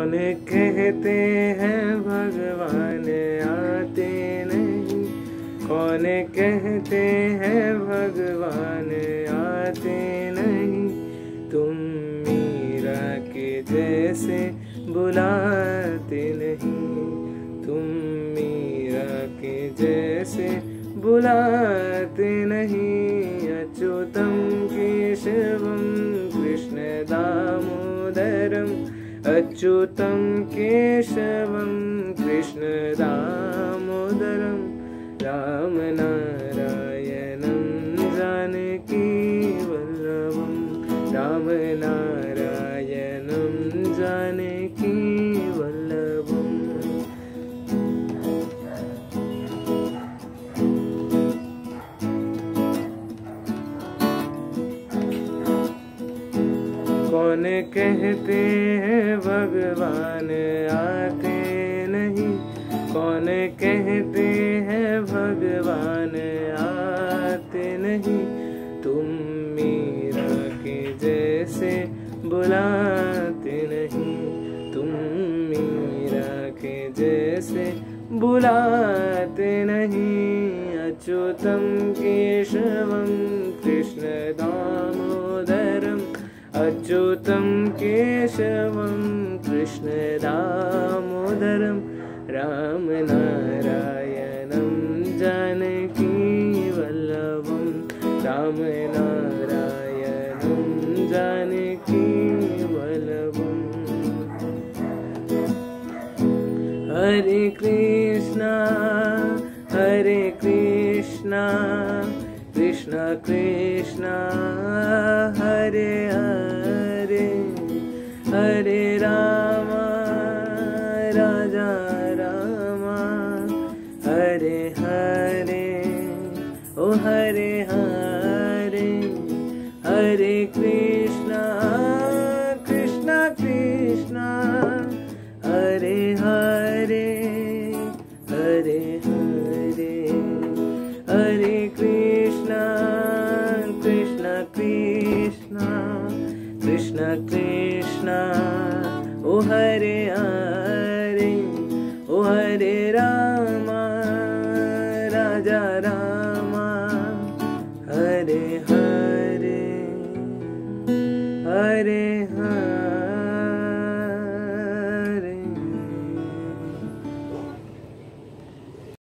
कौन कहते हैं? भगवान आते नहीं। कौन कहते हैं? भगवान आते नहीं। तुम मीरा के जैसे बुलाते नहीं। तुम मीरा के जैसे बुलाते नहीं। अच्युतम केशवम कृष्ण दामोदरम अच्युतं केशवं कृष्णरामोदरं रामनारायणं राणकीवल्लभं रामनारायण कौन कहते हैं, भगवान आते नहीं? कौन कहते हैं, भगवान आते नहीं? तुम मीरा के जैसे बुलाते नहीं। तुम मीरा के जैसे बुलाते नहीं। अच्युतं केशवं अच्युतं केशवं, कृष्णदामोदरं, रामनारायणं, जानकी वल्लभं, रामनारायणं, जानकी वल्लभम् हरे कृष्णा हरे कृष्णा, कृष्ण कृष्ण, हरे हरे। हरे राम राजा राम। हरे हरे ओ हरे हरे। हरे कृष्ण कृष्ण कृष्ण। हरे हरे हरे हरे। हरे कृष्ण कृष्ण कृष्ण। ओ हरे हरे। हरे राम राजा रा हरे। हरे